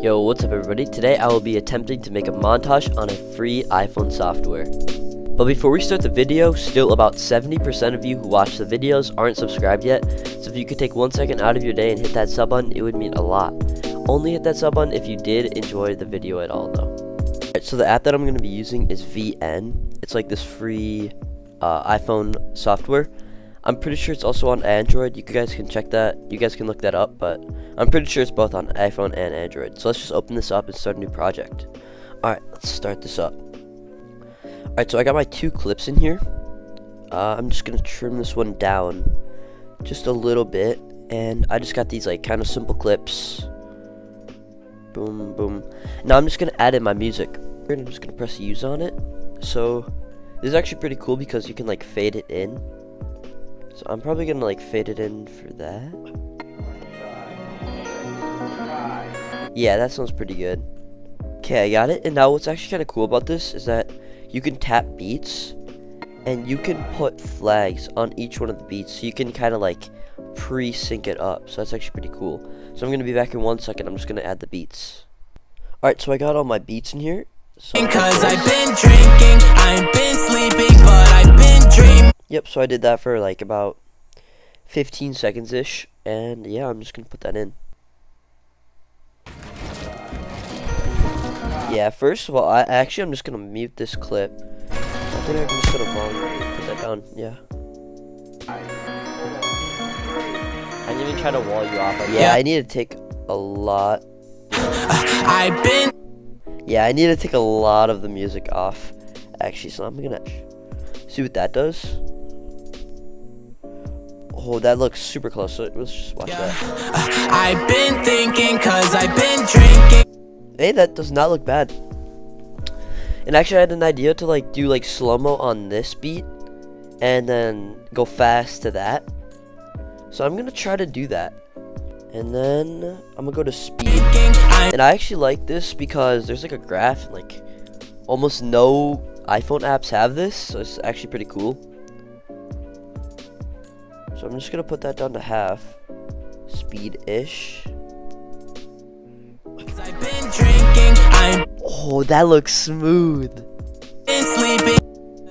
Yo, what's up everybody? Today I will be attempting to make a montage on a free iPhone software. But before we start the video, still about 70% of you who watch the videos aren't subscribed yet, so if you could take one second out of your day and hit that sub button, it would mean a lot. Only hit that sub button if you did enjoy the video at all though. Alright, so the app that I'm going to be using is VN. It's like this free uh, iPhone software. I'm pretty sure it's also on Android. You guys can check that. You guys can look that up, but I'm pretty sure it's both on iPhone and Android. So let's just open this up and start a new project. Alright, let's start this up. Alright, so I got my two clips in here. Uh, I'm just going to trim this one down just a little bit. And I just got these like kind of simple clips. Boom, boom. Now I'm just going to add in my music. And I'm just going to press use on it. So this is actually pretty cool because you can like fade it in. So I'm probably gonna like fade it in for that. Yeah, that sounds pretty good. Okay, I got it. And now what's actually kind of cool about this is that you can tap beats and you can put flags on each one of the beats so you can kind of like pre-sync it up. So that's actually pretty cool. So I'm going to be back in one second. I'm just going to add the beats. Alright, so I got all my beats in here. So I've been drinking, I've been sleeping, but I've been dreaming. Yep, so I did that for like about 15 seconds ish, and yeah, I'm just gonna put that in. Yeah, first of all, I actually I'm just gonna mute this clip. I think I'm just gonna volume put that down. Yeah. I need to try to wall you off. Yeah, I need to take a lot. I've been. Yeah, I need to take a lot of the music off. Actually, so I'm gonna see what that does. Oh, that looks super close. So let's just watch that. I've been thinking, cause I've been drinking. Hey, that does not look bad. And actually, I had an idea to like do like slow mo on this beat, and then go fast to that. So I'm gonna try to do that. And then I'm gonna go to speed. And I actually like this because there's like a graph and like almost no iPhone apps have this, so it's actually pretty cool. So I'm just gonna put that down to half. Speed-ish. I've been drinking, I've Oh, that looks smooth. been sleeping.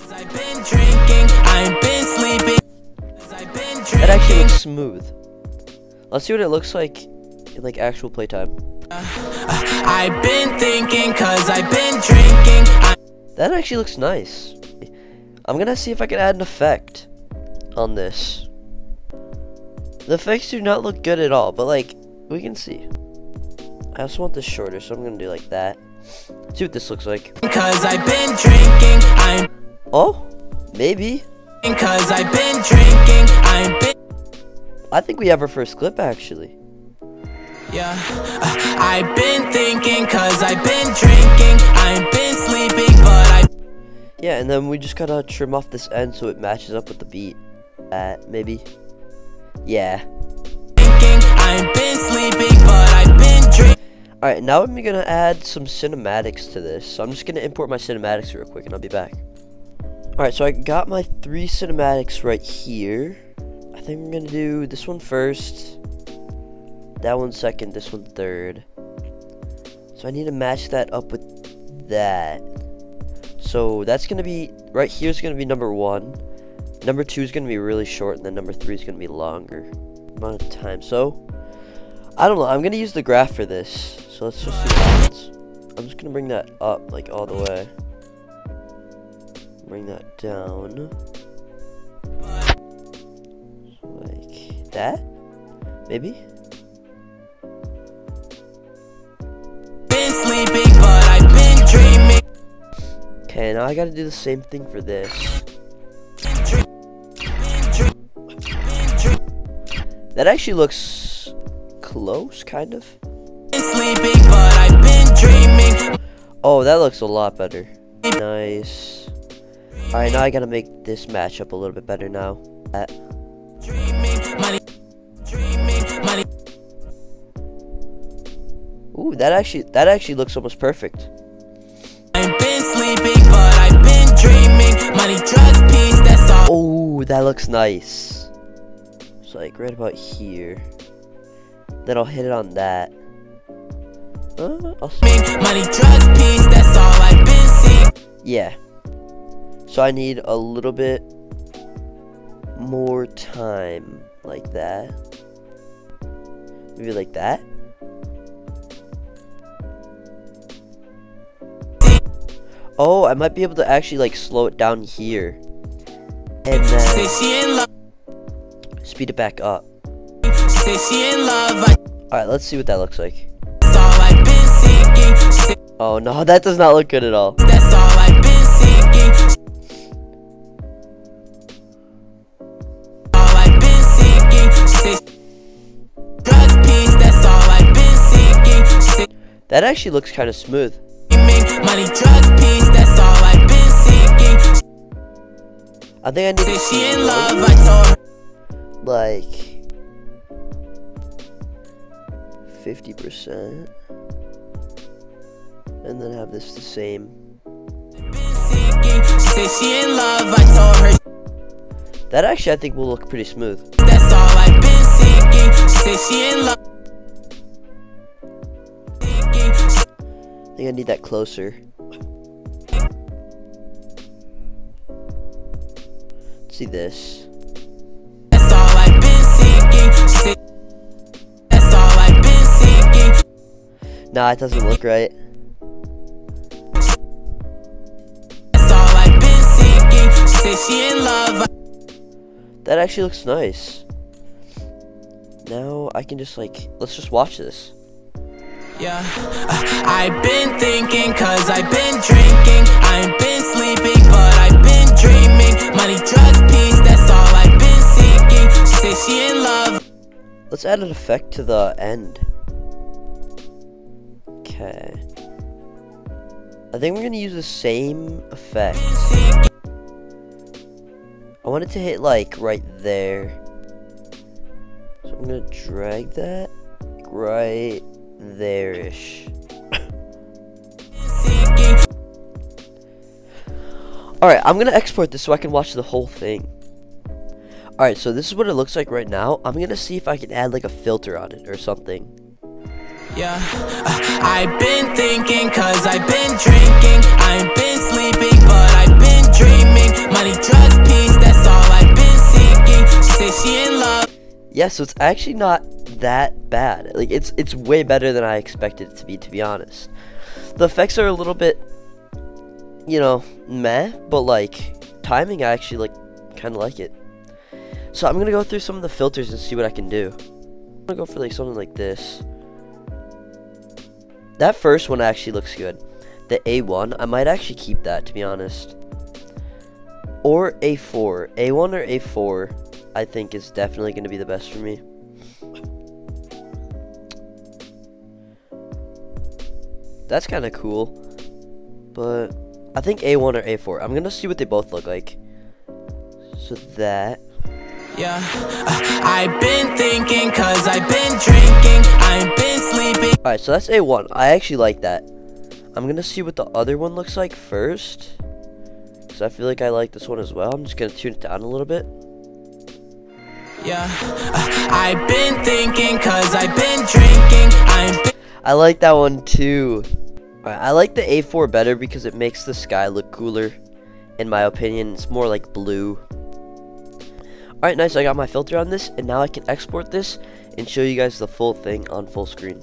I've been drinking, I've been sleeping. I've been That actually looks smooth. Let's see what it looks like in like actual playtime. Uh, I've been thinking, cause I've been drinking. That actually looks nice. I'm gonna see if I can add an effect on this. The effects do not look good at all, but like, we can see. I also want this shorter, so I'm gonna do like that. See what this looks like. Cause I've been drinking, I'm Oh, maybe. cause I've been drinking, I've been I think we have our first clip actually. yeah. Uh, I've been thinking, cause I've been drinking, I've been sleeping, but I Yeah, and then we just gotta trim off this end so it matches up with the beat. That maybe. Yeah. thinking, I've been sleeping, but I've been drinking. Alright, now I'm gonna add some cinematics to this. So I'm just gonna import my cinematics real quick and I'll be back. Alright, so I got my three cinematics right here. I think I'm gonna do this one first. That one second, this one third. So I need to match that up with that. So that's gonna be, right here is gonna be number one. Number two is gonna be really short and then number three is gonna be longer. Amount of time. So, I don't know. I'm gonna use the graph for this. So let's just see what happens. I'm just gonna bring that up like all the way. Bring that down. Like that? Maybe? Sleeping. Okay, now I gotta do the same thing for this. That actually looks close, kind of. Sleeping, but I've been dreaming. Oh, that looks a lot better. Nice. Alright, now I gotta make this match up a little bit better now. That. Dreaming, money, dreaming, money. Ooh, that actually that actually looks almost perfect. Sleeping, but I've been dreaming. Money, drugs, peace, that's all. Oh, that looks nice. Like right about here. Then I'll hit it on that. Uh, Money, drugs, peace, that's all I've been seeking. yeah. So I need a little bit more time like that. Maybe like that. Oh, I might be able to actually like slow it down here. And then she in love, speed it back up. say she in love, I- Alright, let's see what that looks like. that's all I've been seeking. Say Oh no, that does not look good at all. that's all I've been seeking. All I've been seeking. Say drugs, peace, that's all I've been seeking. Say That actually looks kind of smooth. money, drugs, peace, that's all I've been seeking. I think I need Say to she see in love, I told. Like 50% and then have this the same. That actually I think will look pretty smooth. That's all I've been seeking. I think I need that closer. see this. Nah, it doesn't look right. That's all I've been seeking. Say she in love. That actually looks nice. Now I can just like, let's just watch this. Yeah, uh, I've been thinking cause I've been drinking. I ain't been sleeping, but I've been dreaming. Money, drugs, peace, that's all I've been seeking. Say she in love. Let's add an effect to the end. Okay. I think we're gonna use the same effect. I want it to hit like right there. So I'm gonna drag that right there-ish. Alright, I'm gonna export this so I can watch the whole thing. Alright, so this is what it looks like right now. I'm gonna see if I can add like a filter on it or something. Yeah, uh, I've been thinking cause I've been drinking. I ain't been sleeping, but I've been dreaming. Money, drugs, peace, that's all I've been seeking. Say she in love. Yeah, so it's actually not that bad. Like it's it's way better than I expected it to be to be honest. The effects are a little bit you know, meh, but like timing I actually like kind of like it. So I'm to go through some of the filters and see what I can do. I'm to go for like something like this. That first one actually looks good. The A1, I might actually keep that to be honest. Or A4. A1 or A4 I think is definitely going to be the best for me. That's kind of cool. But I think A1 or A4. I'm going to see what they both look like. So that. Yeah, I've been thinking cause I've been drinking. I ain't been sleeping. Alright, so that's A1. I actually like that. I'm going to see what the other one looks like first. Because I feel like I like this one as well. I'm just going to tune it down a little bit. Yeah, uh, I've been thinking cause I've been drinking. I ain't been I like that one too. Alright, I like the A4 better because it makes the sky look cooler. In my opinion, it's more like blue. Alright, nice. I got my filter on this, and now I can export this and show you guys the full thing on full screen.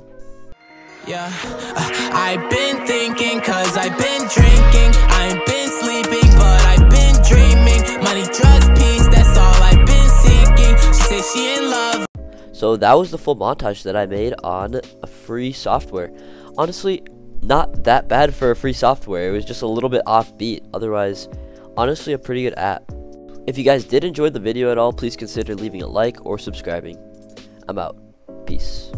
Yeah, uh, I've been thinking cause I've been drinking. I ain't been sleeping, but I've been dreaming. Money, drugs, peace, that's all I've been seeking. Say she in love. So that was the full montage that I made on a free software. Honestly, not that bad for a free software. It was just a little bit offbeat. Otherwise, honestly, a pretty good app. If you guys did enjoy the video at all, please consider leaving a like or subscribing. I'm out. Peace.